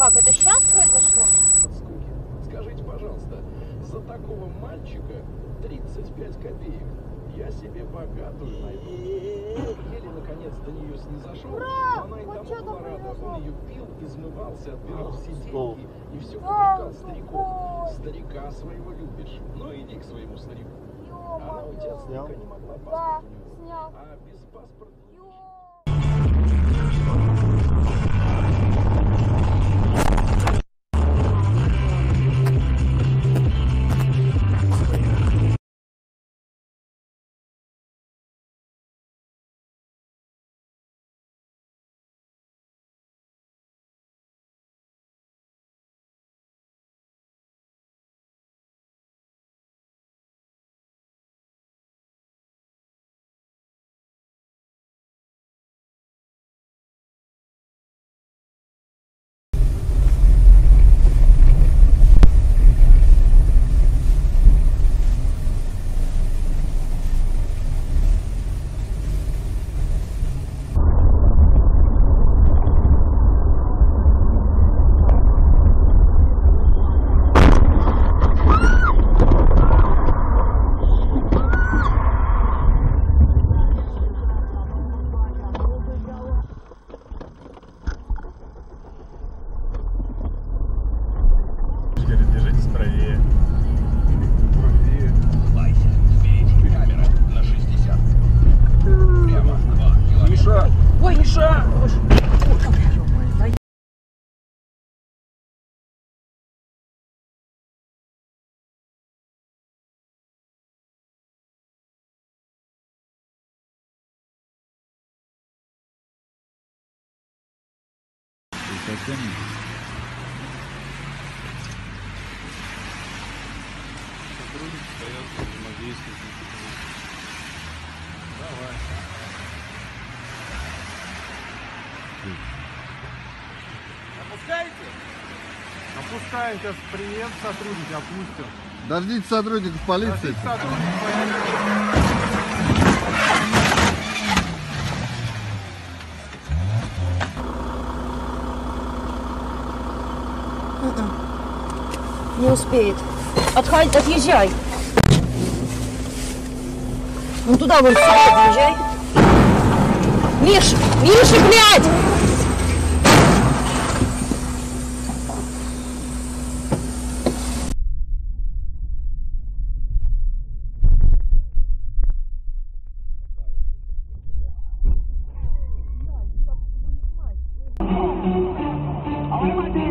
Как, это сейчас произошло? Скажите, пожалуйста, за такого мальчика 35 копеек я себе богатую найду. Еле наконец до нее снизошел, Ура! но она и вот тому была рада. Он ее пил, измывался, отбирал все деньги и все попрекал стариков. Старика своего любишь, но иди к своему старику. Она у тебя снял? не могла паспорт. Да, снял. А без паспорта... Сотрудник стоят, взаимодействуют. Давай. Опускаете? Опускаем. Сейчас приедут сотрудники, опустим. Дождитесь сотрудников полиции. Дождитесь сотрудников, поедем. успеет. Отходи, отъезжай. Ну туда вон сюда подъезжай. Миша, Миша, блядь! I'm a